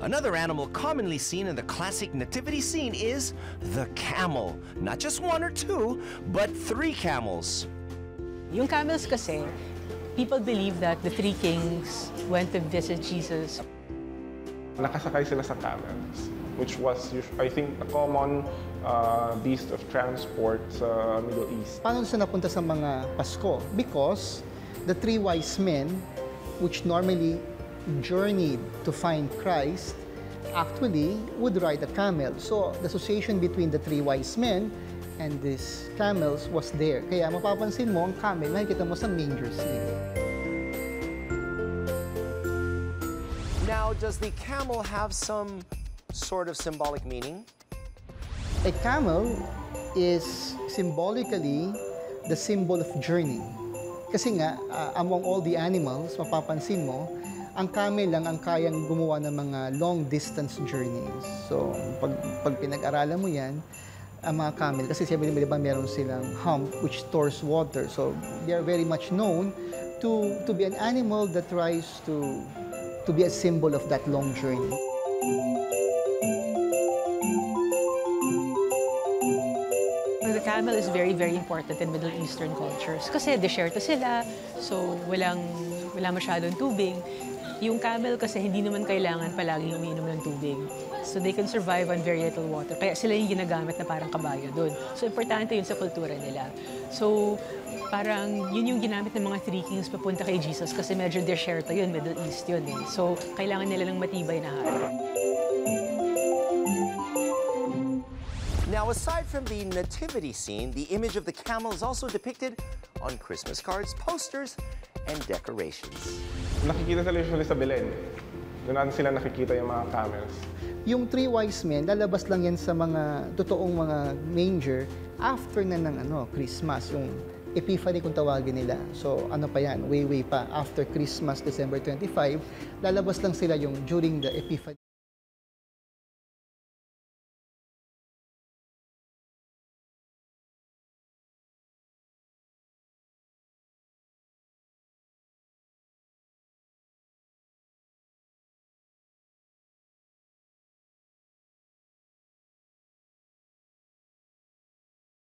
Another animal commonly seen in the classic nativity scene is the camel. Not just one or two, but three camels. Yung camels kasi, people believe that the three kings went to visit Jesus. Nakasakay sila sa camels, which was, I think, a common uh, beast of transport sa Middle East. Paano sila napunta sa mga Pasko? Because the three wise men, which normally journeyed to find Christ, actually would ride a camel. So the association between the three wise men and these camels was there. Kaya mapapansin mo, ang camel, makikita mo sa manger scene. Now, does the camel have some sort of symbolic meaning? A camel is symbolically the symbol of journey. Kasi nga, uh, among all the animals, mapapansin mo, ang camel lang ang kayang gumawa ng mga long distance journeys. So, pag, pag pinag-aralan mo yan, ang mga camel, kasi nila, di ba, meron silang hump which stores water. So, they are very much known to, to be an animal that tries to, to be a symbol of that long journey. The camel is very, very important in Middle Eastern cultures kasi desierto sila, so walang, wala masyadong tubig. Yung camel kasi hindi naman kailangan palaging umiinom ng tubig. So they can survive on very little water. Kaya sila yung ginagamit na parang kabayo doon. So importante yun sa kultura nila. So parang yun yung ginamit ng mga three kings papunta kay Jesus kasi medyo desierto yun, Middle East yun eh. So kailangan nila ng matibay na harap. Now, aside from the nativity scene, the image of the camel is also depicted on Christmas cards, posters, and decorations. Nakikita sila usually sa Belen. Doon natin sila nakikita yung mga camels. Yung three wise men, lalabas lang yan sa mga totoong mga manger after na ng ano, Christmas, yung Epiphany kung tawagin nila. So ano pa yan, way way pa after Christmas, December 25, lalabas lang sila yung during the Epiphany.